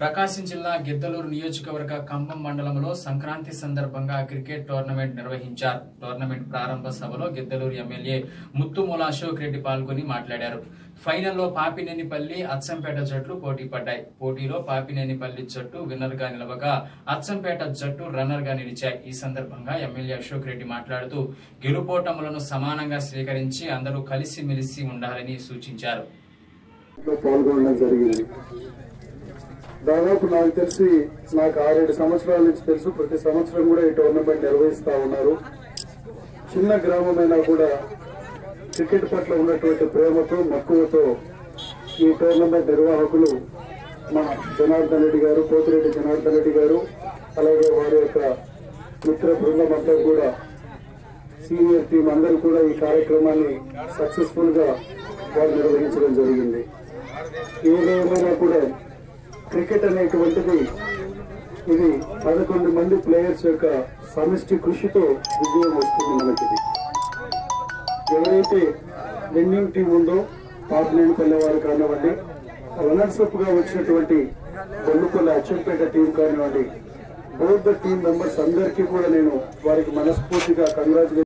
ప్రకాశం జిల్లా గిద్దలూరు నియోజకవర్గ కంభం మండలంలో సంక్రాంతి సందర్భంగా క్రికెట్ టోర్నమెంట్ నిర్వహించారు. టోర్నమెంట్ ప్రారంభ సభలో గిద్దలూరు ఎమ్మెల్యే ముత్తుమూల అశోక్ రెడ్డి పాల్గొని మాట్లాడారు. ఫైనల్లో పాపినేనిపల్లి అచ్చంపేట జట్లు పోటీ పడ్డాయి. పోటీలో పాపినేనిపల్లి జట్టు విన్నర్గా నిలవగా అచ్చంపేట జట్టు రన్నర్గా నిలిచాయి. ఈ సందర్భంగా ఎమ్మెల్యే అశోక్ రెడ్డి మాట్లాడుతూ గెలుపోటములను సమానంగా స్వీకరించి అందరూ కలిసిమెలిసి ఉండాలని సూచించారు. పాల్గొనడం జరిగింది. దాదాపు నాకు తెలిసి నాకు ఆరేడు సంవత్సరాల నుంచి తెలుసు ప్రతి సంవత్సరం కూడా ఈ టోర్నమెంట్ నిర్వహిస్తా ఉన్నారు. చిన్న గ్రామమైనా కూడా క్రికెట్ పట్ల ఉన్నటువంటి ప్రేమతో మక్కువతో ఈ టోర్నమెంట్ నిర్వాహకులు మా జనార్దన్ రెడ్డి గారు పోతిరెడ్డి జనార్దన్ రెడ్డి గారు అలాగే వారి యొక్క మిత్ర బృందం అంతా కూడా సీనియర్ టీం అందరూ కూడా ఈ కార్యక్రమాన్ని సక్సెస్ఫుల్గా వారు నిర్వహించడం జరిగింది. ఏదేమైనా కూడా క్రికెట్ అనేటువంటిది ఇది పదకొండు మంది ప్లేయర్స్ యొక్క సమిష్టి కృషితో విజయం వస్తుంది మనకి. ఎవరైతే విన్నింగ్ టీం ఉందో పాపనేని పల్లెవారు కానివ్వండి రన్నర్స్అప్గా వచ్చినటువంటి బొల్లుపల్లి అచ్చంపేట టీం కానివ్వండి బోత్ ద టీం మెంబర్స్ అందరికీ కూడా నేను వారికి మనస్ఫూర్తిగా కంగ్రాచులేట్